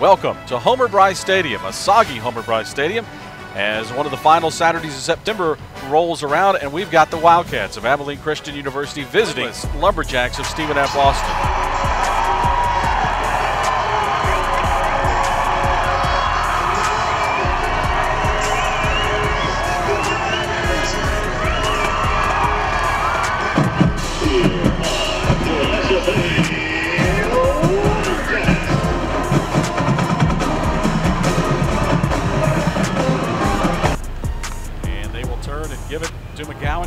Welcome to Homer Bryce Stadium, a soggy Homer Bryce Stadium, as one of the final Saturdays of September rolls around, and we've got the Wildcats of Abilene Christian University visiting the Lumberjacks of Stephen F. Austin.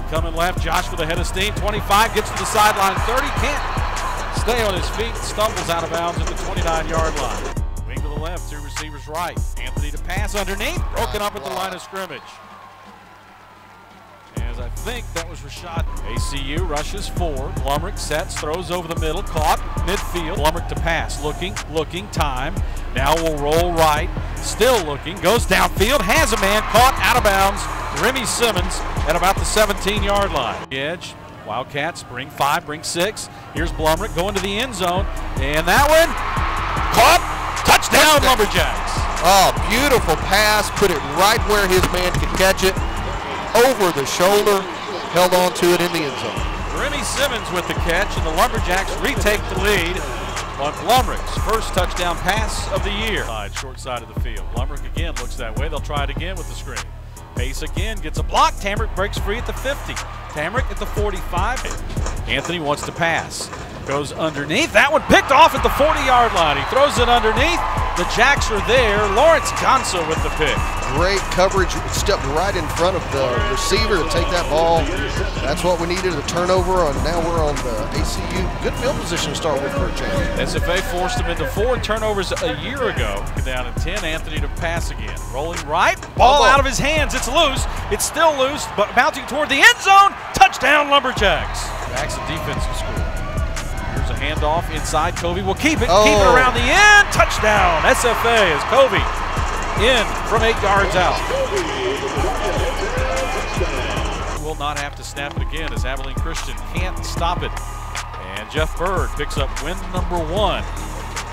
Coming left. Josh with a head of steam. 25 gets to the sideline. 30 can't stay on his feet. Stumbles out of bounds at the 29 yard line. Wing to the left, two receivers right. Anthony to pass underneath. Broken up at the line of scrimmage. As I think that was Rashad. ACU rushes four. Blumrick sets, throws over the middle, caught midfield. Blumrick to pass, looking, looking, time. Now we'll roll right, still looking, goes downfield, has a man caught out of bounds. Remy Simmons at about the 17 yard line. Edge. Wildcats bring five, bring six. Here's Blumrick going to the end zone, and that one caught. Touchdown, Lumberjacks. Oh, beautiful pass. Put it right where his man could catch it. Over the shoulder. Held on to it in the end zone. Remy Simmons with the catch, and the Lumberjacks retake the lead on Blumrick's first touchdown pass of the year. Side, short side of the field. Blumrick again looks that way. They'll try it again with the screen. Pace again gets a block. Tamrick breaks free at the 50. Tamrick at the 45. Anthony wants to pass. Goes underneath. That one picked off at the 40 yard line. He throws it underneath. The Jacks are there. Lawrence Gonso with the pick. Great coverage. Stepped right in front of the receiver to take that ball. That's what we needed, a turnover. And now we're on the ACU. Good field position to start with for a change. SFA forced him into four turnovers a year ago. Down in 10, Anthony to pass again. Rolling right, ball Ball. out of his hands. It's loose. It's still loose, but bouncing toward the end zone. Touchdown, Lumberjacks. Jackson defensive score. Here's a handoff inside. Covey will keep it. Keep it Oh. around the end. Touchdown, SFA as Covey in from eight yards out. Will not have to snap it again as Abilene Christian can't stop it. And Jeff Bird picks up win number one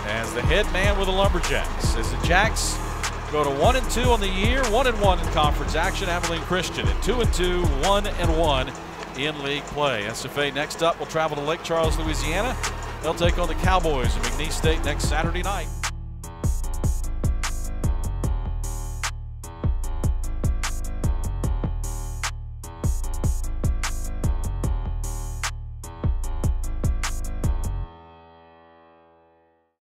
as the head man with the Lumberjacks. As the Jacks go to one and two on the year, one and one in conference action. Abilene Christian at two and two, one and one in league play. SFA next up will travel to Lake Charles, Louisiana. They'll take on the Cowboys of McNeese State next Saturday night.